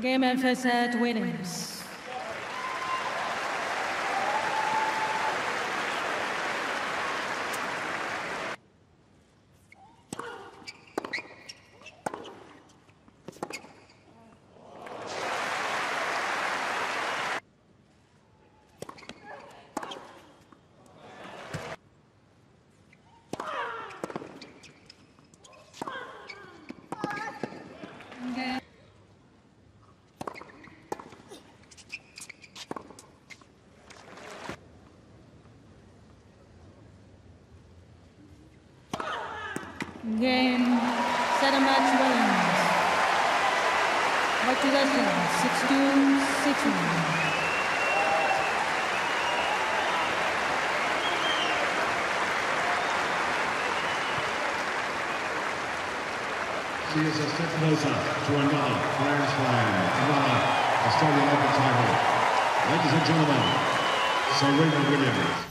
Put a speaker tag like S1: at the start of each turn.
S1: Game and first set Game. Set a match winners. Congratulations, 6-2, 6-1.
S2: She is a step closer to another Grand Slam, another Australian Open title. Ladies and gentlemen, Serena Williams.